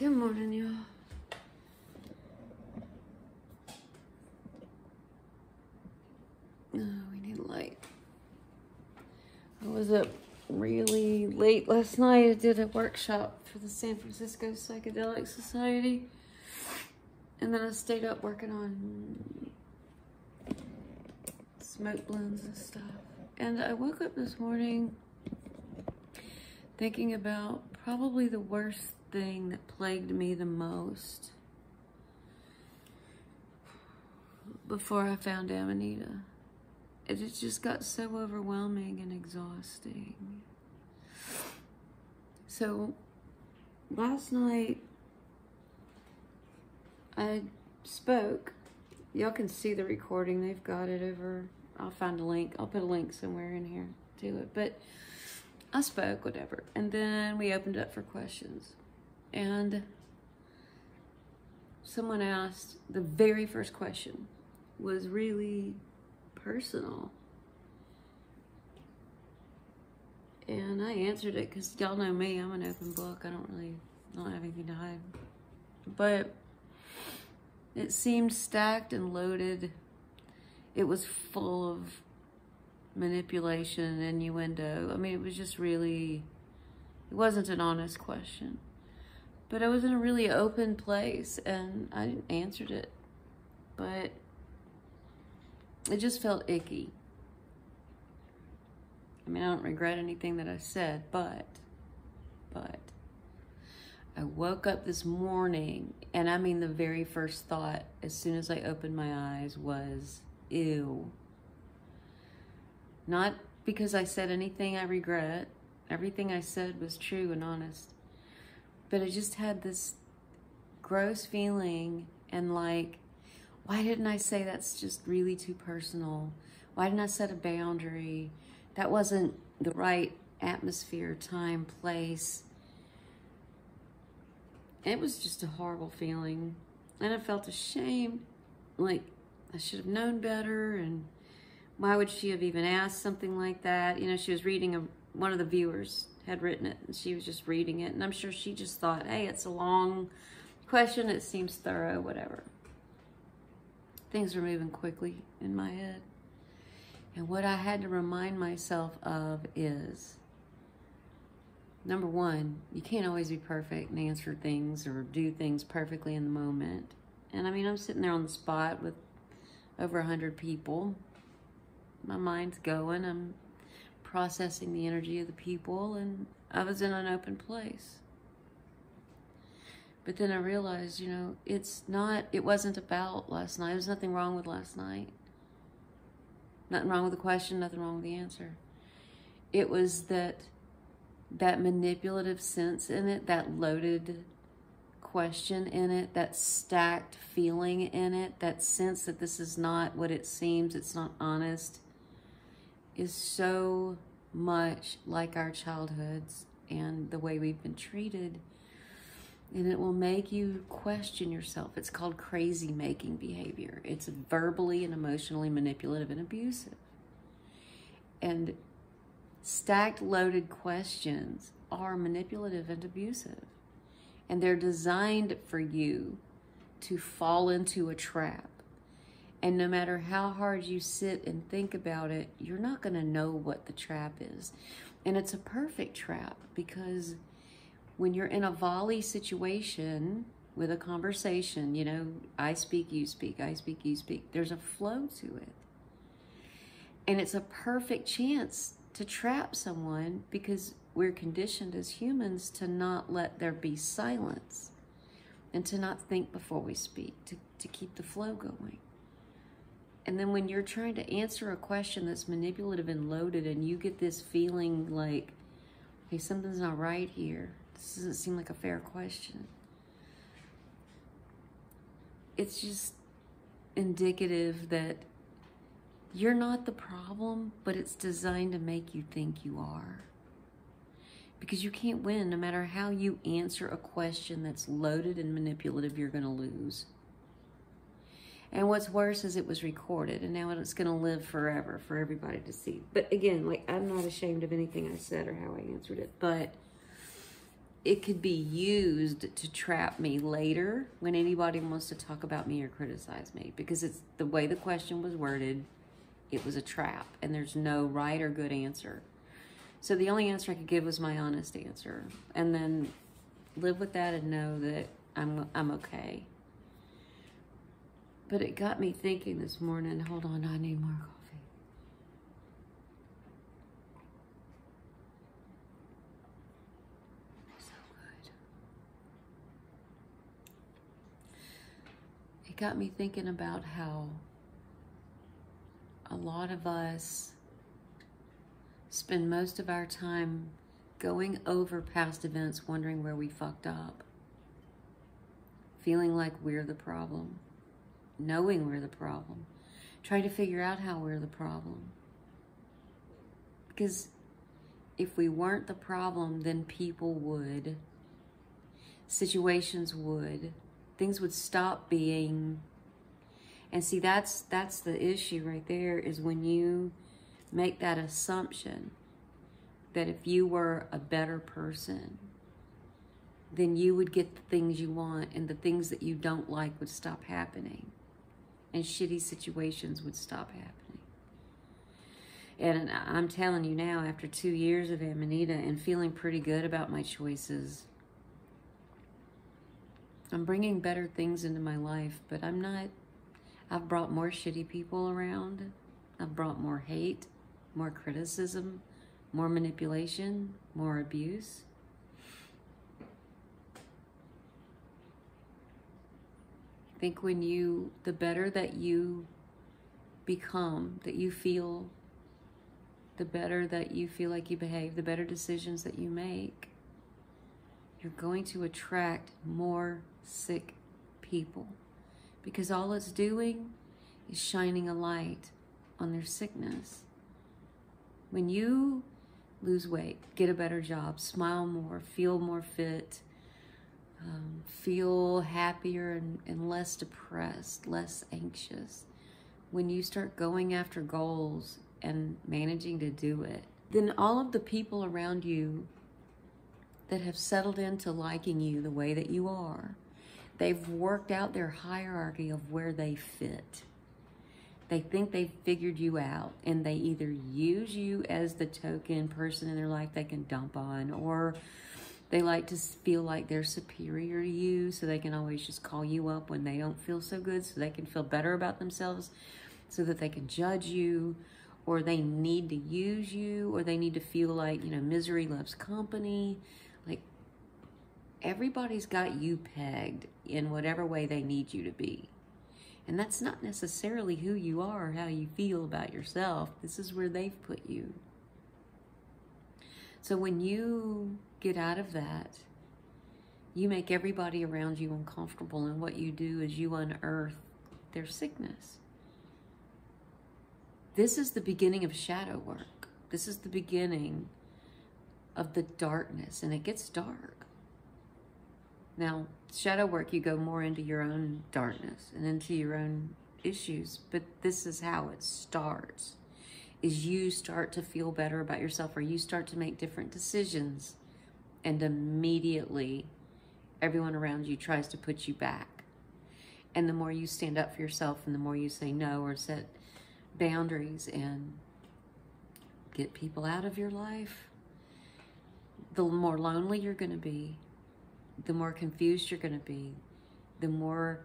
Good morning, y'all. Oh, we need light. I was up really late last night. I did a workshop for the San Francisco Psychedelic Society. And then I stayed up working on smoke blends and stuff. And I woke up this morning thinking about probably the worst thing that plagued me the most before I found Amanita. It just got so overwhelming and exhausting. So last night I spoke. Y'all can see the recording. They've got it over. I'll find a link. I'll put a link somewhere in here to it. But I spoke, whatever. And then we opened up for questions. And someone asked, the very first question was really personal. And I answered it because y'all know me, I'm an open book. I don't really, don't have anything to hide. But it seemed stacked and loaded. It was full of manipulation and innuendo. I mean, it was just really, it wasn't an honest question. But I was in a really open place and I answered it. But it just felt icky. I mean, I don't regret anything that I said, but, but, I woke up this morning, and I mean, the very first thought as soon as I opened my eyes was, ew. Not because I said anything I regret, everything I said was true and honest, but I just had this gross feeling and like, why didn't I say that's just really too personal? Why didn't I set a boundary? That wasn't the right atmosphere, time, place. It was just a horrible feeling. And I felt ashamed. Like, I should have known better. And why would she have even asked something like that? You know, she was reading, a, one of the viewers had written it, and she was just reading it. And I'm sure she just thought, hey, it's a long question. It seems thorough, whatever. Things were moving quickly in my head. And what I had to remind myself of is number one, you can't always be perfect and answer things or do things perfectly in the moment. And I mean, I'm sitting there on the spot with over a 100 people. My mind's going. I'm processing the energy of the people, and I was in an open place. But then I realized, you know, it's not, it wasn't about last night. There's nothing wrong with last night. Nothing wrong with the question, nothing wrong with the answer. It was that that manipulative sense in it, that loaded question in it, that stacked feeling in it, that sense that this is not what it seems, it's not honest, is so much like our childhoods and the way we've been treated. And it will make you question yourself. It's called crazy making behavior. It's verbally and emotionally manipulative and abusive. And stacked loaded questions are manipulative and abusive. And they're designed for you to fall into a trap. And no matter how hard you sit and think about it, you're not going to know what the trap is. And it's a perfect trap because when you're in a volley situation with a conversation, you know, I speak, you speak, I speak, you speak, there's a flow to it. And it's a perfect chance to trap someone because we're conditioned as humans to not let there be silence and to not think before we speak, to, to keep the flow going. And then when you're trying to answer a question that's manipulative and loaded and you get this feeling like, hey, something's not right here. This doesn't seem like a fair question. It's just indicative that you're not the problem, but it's designed to make you think you are. Because you can't win no matter how you answer a question that's loaded and manipulative, you're going to lose. And what's worse is it was recorded and now it's going to live forever for everybody to see. But again, like I'm not ashamed of anything I said or how I answered it, but it could be used to trap me later when anybody wants to talk about me or criticize me because it's the way the question was worded it was a trap and there's no right or good answer so the only answer i could give was my honest answer and then live with that and know that i'm i'm okay but it got me thinking this morning. Hold on i need more coffee. So good. It got me thinking about how a lot of us spend most of our time going over past events wondering where we fucked up, feeling like we're the problem, knowing we're the problem, trying to figure out how we're the problem. Because if we weren't the problem, then people would, situations would, things would stop being. And see that's that's the issue right there is when you make that assumption that if you were a better person then you would get the things you want and the things that you don't like would stop happening and shitty situations would stop happening and I'm telling you now, after two years of Amanita and feeling pretty good about my choices, I'm bringing better things into my life, but I'm not. I've brought more shitty people around. I've brought more hate, more criticism, more manipulation, more abuse. Think when you, the better that you become, that you feel, the better that you feel like you behave, the better decisions that you make, you're going to attract more sick people because all it's doing is shining a light on their sickness. When you lose weight, get a better job, smile more, feel more fit, um, feel happier and, and less depressed, less anxious, when you start going after goals and managing to do it, then all of the people around you that have settled into liking you the way that you are They've worked out their hierarchy of where they fit. They think they've figured you out and they either use you as the token person in their life they can dump on or they like to feel like they're superior to you so they can always just call you up when they don't feel so good so they can feel better about themselves so that they can judge you or they need to use you or they need to feel like, you know, misery loves company. Like everybody's got you pegged in whatever way they need you to be. And that's not necessarily who you are or how you feel about yourself. This is where they've put you. So when you get out of that, you make everybody around you uncomfortable. And what you do is you unearth their sickness. This is the beginning of shadow work. This is the beginning of the darkness, and it gets dark. Now, shadow work, you go more into your own darkness and into your own issues, but this is how it starts. Is you start to feel better about yourself or you start to make different decisions and immediately everyone around you tries to put you back. And the more you stand up for yourself and the more you say no or set boundaries and get people out of your life, the more lonely you're going to be the more confused you're going to be, the more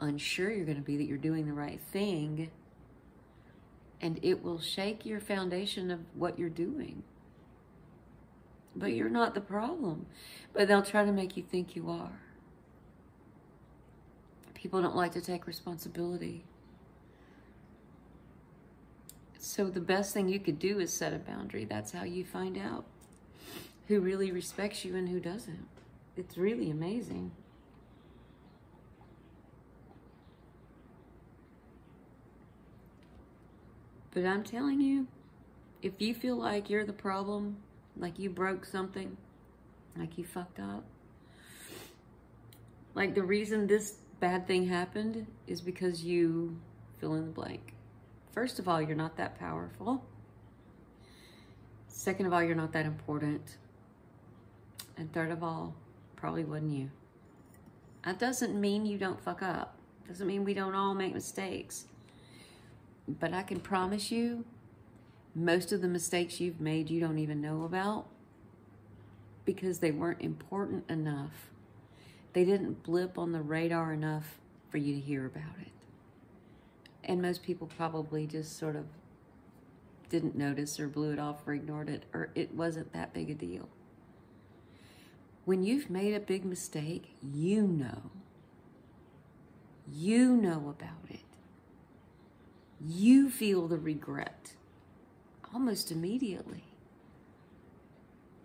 unsure you're going to be that you're doing the right thing. And it will shake your foundation of what you're doing. But you're not the problem. But they'll try to make you think you are. People don't like to take responsibility. So the best thing you could do is set a boundary. That's how you find out who really respects you and who doesn't it's really amazing. But I'm telling you, if you feel like you're the problem, like you broke something, like you fucked up, like the reason this bad thing happened is because you fill in the blank. First of all, you're not that powerful. Second of all, you're not that important. And third of all, probably wasn't you. That doesn't mean you don't fuck up. Doesn't mean we don't all make mistakes. But I can promise you, most of the mistakes you've made you don't even know about because they weren't important enough. They didn't blip on the radar enough for you to hear about it. And most people probably just sort of didn't notice or blew it off or ignored it or it wasn't that big a deal. When you've made a big mistake, you know. You know about it. You feel the regret almost immediately.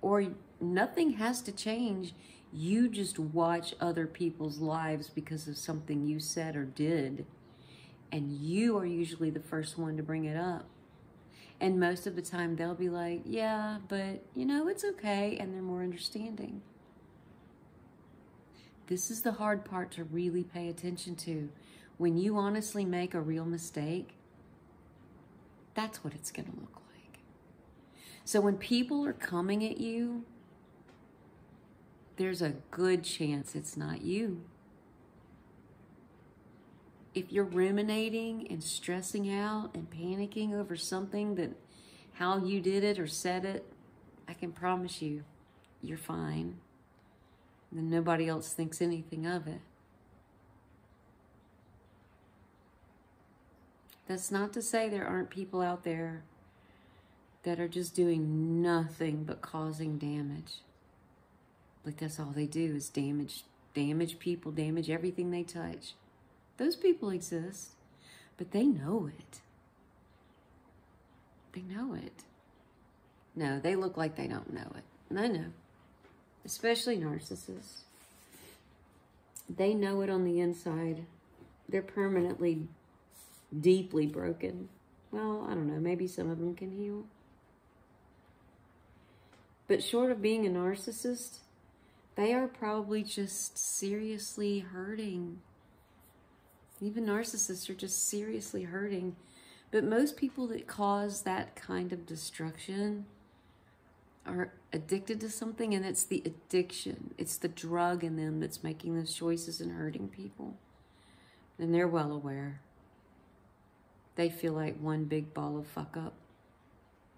Or nothing has to change. You just watch other people's lives because of something you said or did. And you are usually the first one to bring it up. And most of the time they'll be like, yeah, but you know, it's okay. And they're more understanding. This is the hard part to really pay attention to. When you honestly make a real mistake, that's what it's going to look like. So when people are coming at you, there's a good chance it's not you. If you're ruminating and stressing out and panicking over something that how you did it or said it, I can promise you, you're fine. And nobody else thinks anything of it. That's not to say there aren't people out there that are just doing nothing but causing damage. Like that's all they do is damage, damage people, damage everything they touch. Those people exist, but they know it. They know it. No, they look like they don't know it. I know. Especially narcissists. They know it on the inside. They're permanently deeply broken. Well, I don't know. Maybe some of them can heal. But short of being a narcissist, they are probably just seriously hurting. Even narcissists are just seriously hurting. But most people that cause that kind of destruction are addicted to something, and it's the addiction. It's the drug in them that's making those choices and hurting people. And they're well aware. They feel like one big ball of fuck up.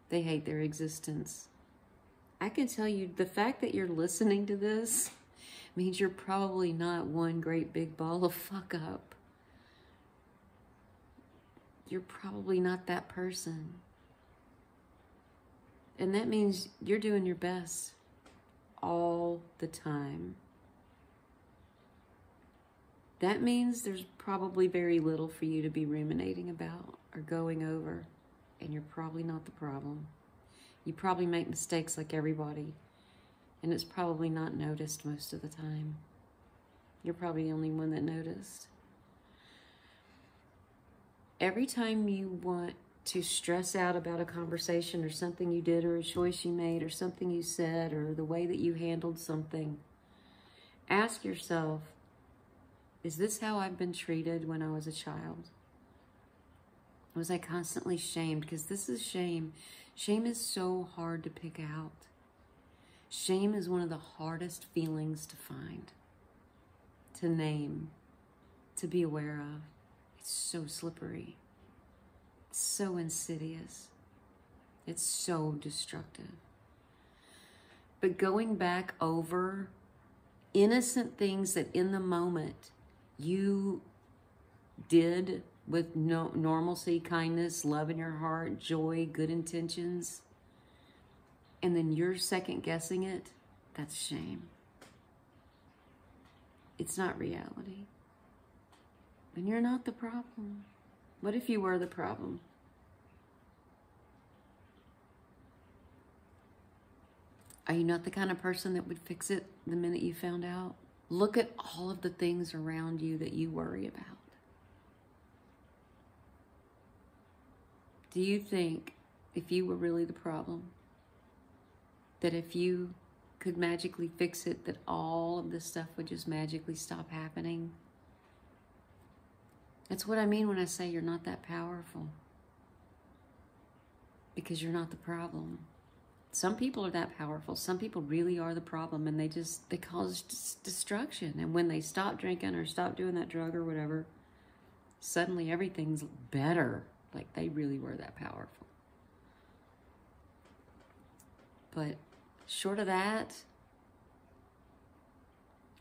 They hate their existence. I can tell you the fact that you're listening to this means you're probably not one great big ball of fuck up. You're probably not that person. And that means you're doing your best all the time. That means there's probably very little for you to be ruminating about or going over, and you're probably not the problem. You probably make mistakes like everybody, and it's probably not noticed most of the time. You're probably the only one that noticed. Every time you want to stress out about a conversation or something you did or a choice you made or something you said or the way that you handled something, ask yourself, is this how I've been treated when I was a child? Was I constantly shamed? Because this is shame. Shame is so hard to pick out. Shame is one of the hardest feelings to find, to name, to be aware of. It's so slippery so insidious. It's so destructive. But going back over innocent things that in the moment you did with no normalcy, kindness, love in your heart, joy, good intentions, and then you're second guessing it, that's shame. It's not reality. And you're not the problem. What if you were the problem? Are you not the kind of person that would fix it the minute you found out? Look at all of the things around you that you worry about. Do you think if you were really the problem, that if you could magically fix it, that all of this stuff would just magically stop happening? That's what I mean when I say you're not that powerful. Because you're not the problem. some people are that powerful. Some people really are the problem and they just, they cause destruction. And when they stop drinking or stop doing that drug or whatever, suddenly everything's better. Like they really were that powerful. But short of that,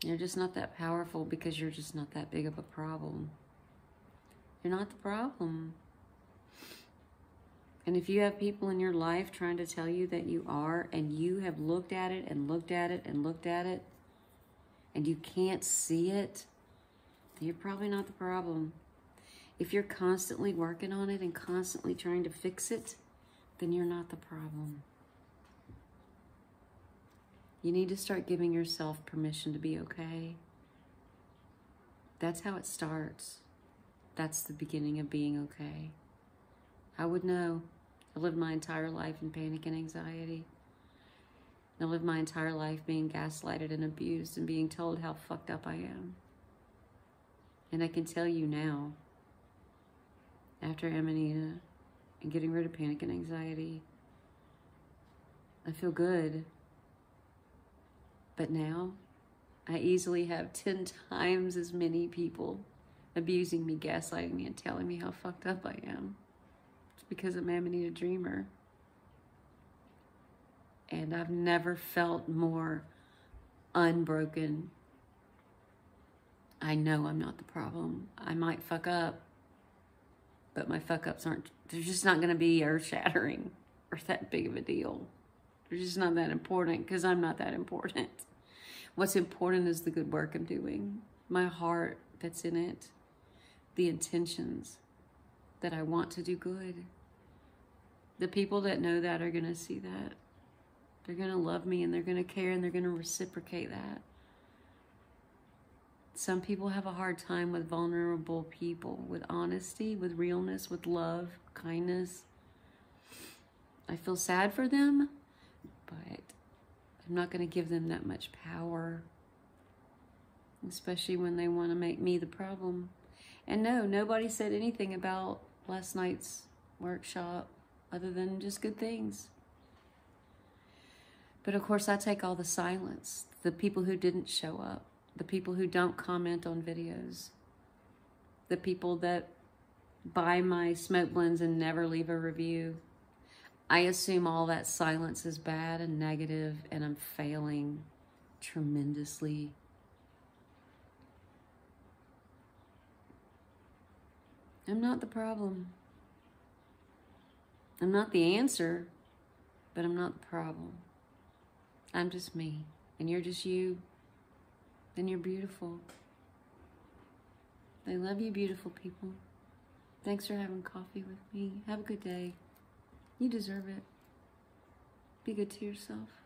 you're just not that powerful because you're just not that big of a problem. You're not the problem. And if you have people in your life trying to tell you that you are, and you have looked at it and looked at it and looked at it, and you can't see it, you're probably not the problem. If you're constantly working on it and constantly trying to fix it, then you're not the problem. You need to start giving yourself permission to be okay. That's how it starts. That's the beginning of being okay. I would know. I lived my entire life in panic and anxiety. I lived my entire life being gaslighted and abused and being told how fucked up I am. And I can tell you now, after Amanita and getting rid of panic and anxiety, I feel good. But now, I easily have 10 times as many people abusing me, gaslighting me, and telling me how fucked up I am It's because I'm Amanita Dreamer. And I've never felt more unbroken. I know I'm not the problem. I might fuck up, but my fuck ups aren't, they're just not going to be earth shattering or that big of a deal. They're just not that important because I'm not that important. What's important is the good work I'm doing, my heart that's in it, the intentions that I want to do good. The people that know that are going to see that. They're going to love me and they're going to care and they're going to reciprocate that. Some people have a hard time with vulnerable people, with honesty, with realness, with love, kindness. I feel sad for them, but I'm not going to give them that much power, especially when they want to make me the problem. And no, nobody said anything about last night's workshop other than just good things. But of course, I take all the silence, the people who didn't show up, the people who don't comment on videos, the people that buy my smoke blends and never leave a review. I assume all that silence is bad and negative, and I'm failing tremendously. I'm not the problem. I'm not the answer, but I'm not the problem. I'm just me, and you're just you, and you're beautiful. I love you, beautiful people. Thanks for having coffee with me. Have a good day. You deserve it. Be good to yourself.